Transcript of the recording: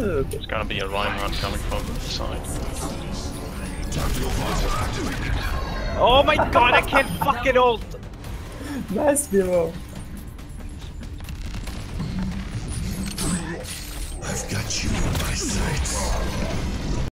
There's gonna be a Reinhardt coming from the side. Oh my god, I can't fucking ult! Nice, Biro. I've got you on my side.